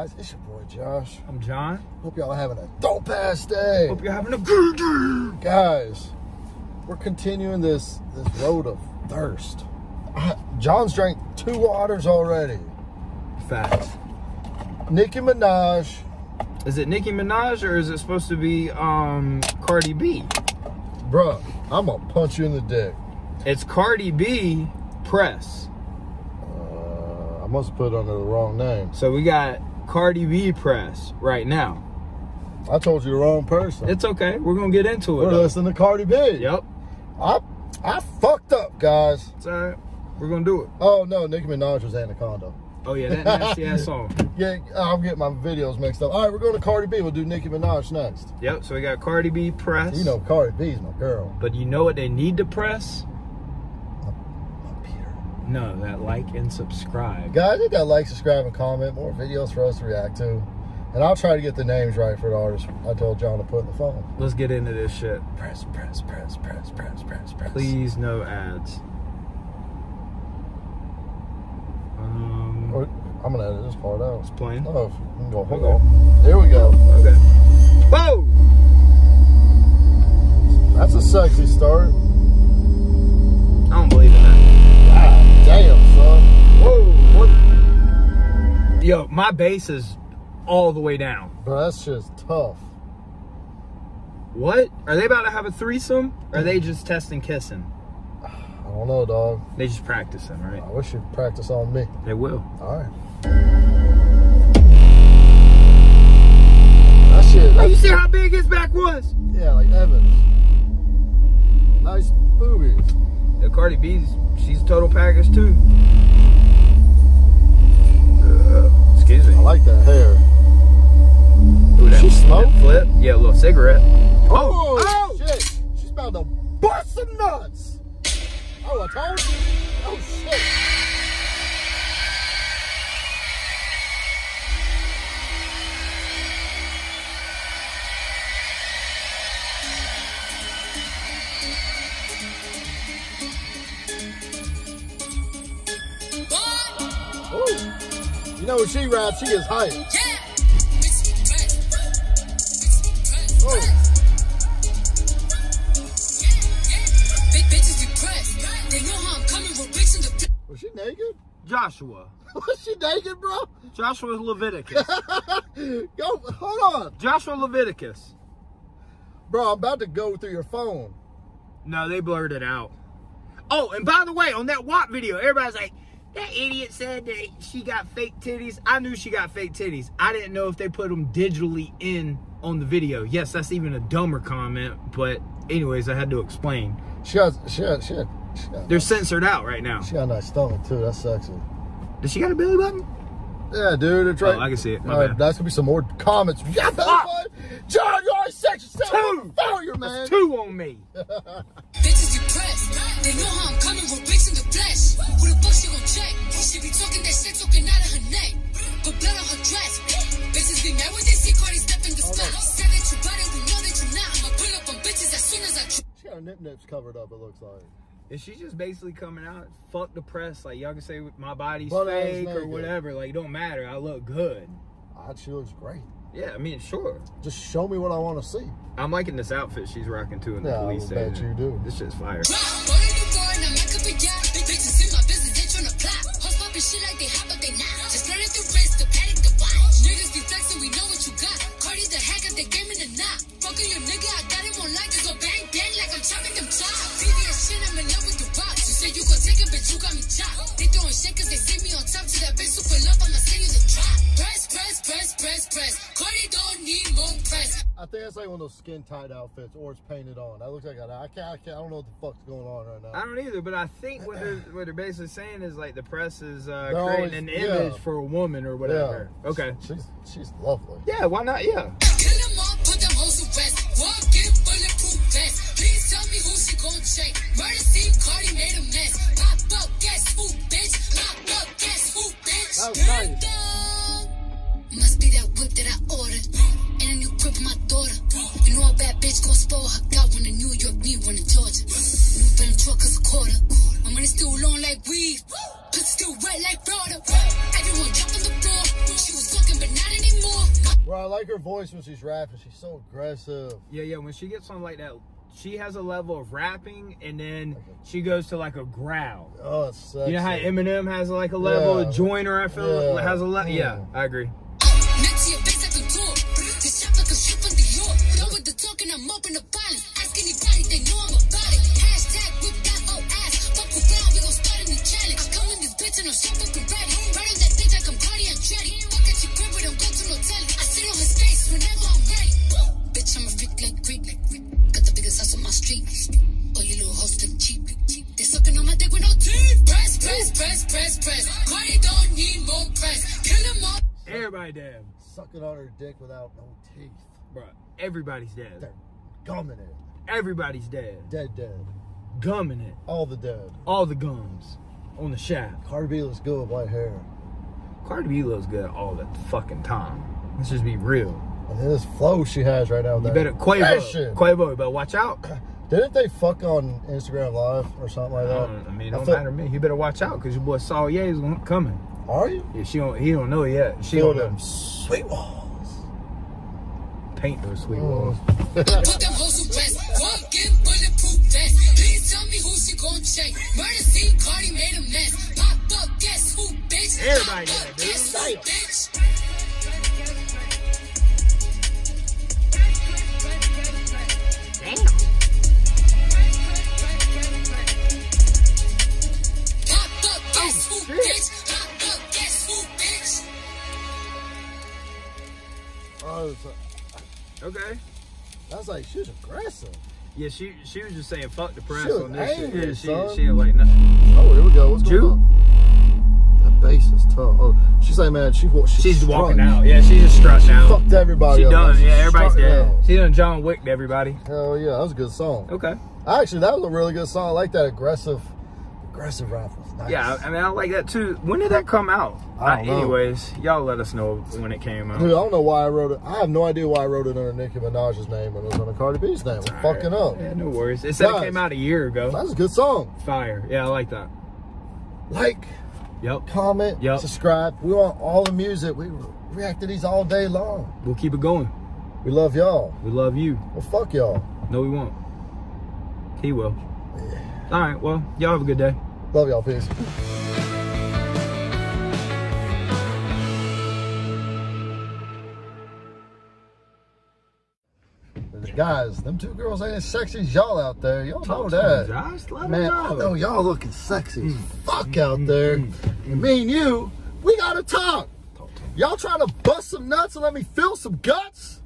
guys? It's your boy Josh. I'm John. Hope y'all having a dope ass day. Hope you're having a good day. Guys, we're continuing this this road of thirst. I- John's drank two waters already. Facts. Nicki Minaj, Is it Nicki Minaj or is it supposed to be um Cardi B? bruh, I'm gonna punch you in the dick. It's Cardi B press. Uh, I must have put it under the wrong name. So we got Cardi B press right now. I told you the wrong person. It's okay. We're gonna get into it. we're listening to Cardi B. Yep. I I fucked up, guys. It's all right. We're gonna do it. Oh no, Nicki Minaj was Anaconda. Oh yeah, that nasty ass song. Yeah, I'm getting my videos mixed up. All right, we're going to Cardi B. We'll do Nicki Minaj next. Yep. So we got Cardi B press. You know, Cardi B's my girl. But you know what they need to press? No, that like and subscribe. Guys, hit that like, subscribe, and comment. More videos for us to react to. And I'll try to get the names right for the artists I told John to put in the phone. Let's get into this shit. Press, press, press, press, press, press, press. Please no ads. Um, Or- I'm going to edit this part out. it's playing. Oh, go. Hold Okay. on. There we go. Okay. Whoa! That's a sexy start. I don't believe in that. What? Yo, my bass is all the way down. Bro, that's just tough. What? Are they about to have a threesome? Or are they just testing kissing? I don't know, dog. They just practicing, right? I wish you'd practice on me. They will. All right. That shit. Hey, you see how big his back was? yeah, like Evans. Nice boobies. Yeah, Cardi B's, she's a total package too. Excuse me. I like that hair. Ooh, that, She smoke? flip. Yeah, a little cigarette. Oh oh! oh, oh! shit! She's about to bust some nuts. Oh, I told you. Oh shit! You know when she raps, she is hype. Oh. Was she naked? Joshua. Was she naked, bro? Joshua Leviticus. Go, hold on. Joshua Leviticus. Bro, I'm about to go through your phone. No, they blurred it out. Oh, and by the way, on that WAP video, everybody's like, that idiot said that she got fake titties. I knew she got fake titties. I didn't know if they put them digitally in on the video. Yes, that's even a dumber comment, but anyways, I had to explain. She has, she had, she had, she got, They're censored out right now. she got a nice stomach too. That's sexy. Does she got a belly button? Yeah, dude, it's right. Oh, I can see it. My uh, All right, that's gonna be some more comments. Yeah, that Fuck. one. John, you're sexy. Two. failure, man. That's two on me. Bitches. They know how I'm coming with bricks in the flesh. Who the fuck she gon' check? She be talking that shit, talking out of her neck. Put blood on her dress. Bitches be mad when they see Cardi step in the spot. Said that you bought it, we know that you not. I'ma pull up on bitches as soon as I tr- She got her nip nips covered up. It looks like. Is she just basically coming out? Fuck the press. Like y'all can say my body's Butt fake or whatever. Like it don't matter. I look good. Ah, she looks great. Yeah, I mean sure. Just show me what I want to see. I'm liking this outfit she's rocking too in the Yeah, I police will bet you do. This shit's fire. Go to the bar and press. I think that's like one of those skin tight outfits, or it's painted on. That looks like a, I can't, I can't, I don't know what the fuck's going on right now. I don't either, but I think what they're what they're basically saying is like the press is uh, They're creating always- an yeah. image for a woman or whatever. Yeah. Okay. She's she's lovely. Yeah, why not? Yeah. Kill them all, put them hoes to rest. Walk in bulletproof vest. Please tell me who she gon' check. Murder scene, Cardi like weed. Pussy still wet like Florida. Everyone jumped on the floor. She was fucking, but not in Bro, I like her voice when she's rapping. She's so aggressive. Yeah, yeah. When she gets on like that, she has a level of rapping, and then she goes to like a growl. Oh, it's sexy. You know how Eminem has like a level Yeah. of joiner. I feel Yeah. has a level. Yeah, Yeah. I agree. Next to your face, I contour. This shop like a shop on Dior. Done with the talking, I'm open to violence. Ask anybody, they know I'm about it. In this bitch and I'm so fucking ready. Right on that dick like I'm Cardi Andretti. Fuck at your crib, we don't go to no telly. I sit on his face whenever I'm ready. Woo. Bitch, I'm a freak like Greek. Got the biggest house on my street. Oh, you little hoes think cheap. They sucking on my dick with no teeth. Press, press, press, press, press. Cardi don't need more press. Kill them all. Everybody dead, Sucking on her dick without no teeth. bro. Everybody's dead. They're gumming it. Everybody's dead. Dead, dead. Gumming it. All the dead. All the gums on the shaft. Cardi B looks good with white hair. Cardi B looks good all the fucking time. Let's just be real. And this flow she has right now. You that better Quavo. aggression. Quavo, but watch out. Didn't they fuck on Instagram Live or something like that? don't- I mean, it I don't feel- matter to me. You better watch out because your boy Saul Ye is coming. Are you? Yeah, she don't. He don't know yet. She Feel don't know. them sweet walls. Paint those sweet Mm. walls. she check. Murder scene, Cardi made a mess. Pop up, guess who, bitch? Everybody Pop got up, it, guess who, bitch? Damn. Pop up, guess oh, who, shit. bitch? Pop up, guess who, bitch? Oh, it's- Okay. that's like she was aggressive. Yeah, she she was just saying fuck the press on this shit. Yeah, she she ain't like nothing. Oh, here we go. What's Jew? going on? That bass is tough. Oh, she's like, man, she she's, She's walking out. Yeah, she's just strutting out. Fucked everybody She up. done. man. Yeah, everybody's dead. out. She done John Wick everybody. Hell yeah, that was a good song. Okay. Actually, that was a really good song. I like that aggressive, aggressive nice. Yeah, I mean, I like that too. When did that come out? I don't Uh, anyways, y'all let us know when it came out. Dude, I don't know why I wrote it. I have no idea why I wrote it under Nicki Minaj's name when it was under Cardi B's name. I'm fucking up. Yeah, no worries. It said Guys. it came out a year ago. That's a good song. Fire. Yeah, I like that. Like, Yep. comment, Yep. subscribe. We want all the music. We react to these all day long. We'll keep it going. We love y'all. We love you. Well, fuck y'all. No, we won't. He will. All right. Well, y'all have a good day. Love y'all. Peace. Guys, them two girls ain't as sexy as y'all out there. Y'all know that. Josh. Let Man, I know. know y'all looking sexy as mm. fuck out there. And me and you, we gotta talk. Y'all trying to bust some nuts and let me feel some guts?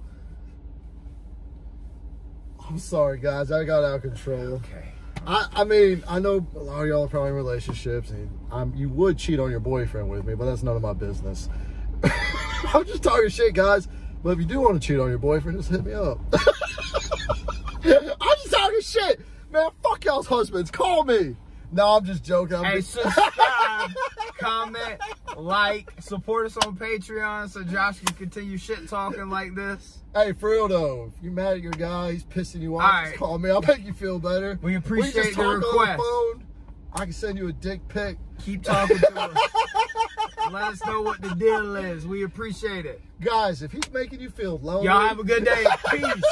I'm sorry, guys. I got out of control. Okay. I, I mean, I know a lot of y'all are probably in relationships, and um, you would cheat on your boyfriend with me, but that's none of my business. I'm just talking shit, guys. But if you do want to cheat on your boyfriend, just hit me up. I'm just talking shit, man. Fuck y'all's husbands. Call me. No, I'm just joking. I'm Hey, just- subscribe, comment, like, support us on Patreon so Josh can continue shit talking like this. Hey, for real though, if you're mad at your guy, he's pissing you off, Alright. just call me. I'll make you feel better. We appreciate just the request. phone. I can send you a dick pic. Keep talking to us. Let us know what the deal is. We appreciate it. Guys, if he's making you feel lonely, Y'all have a good day. Peace.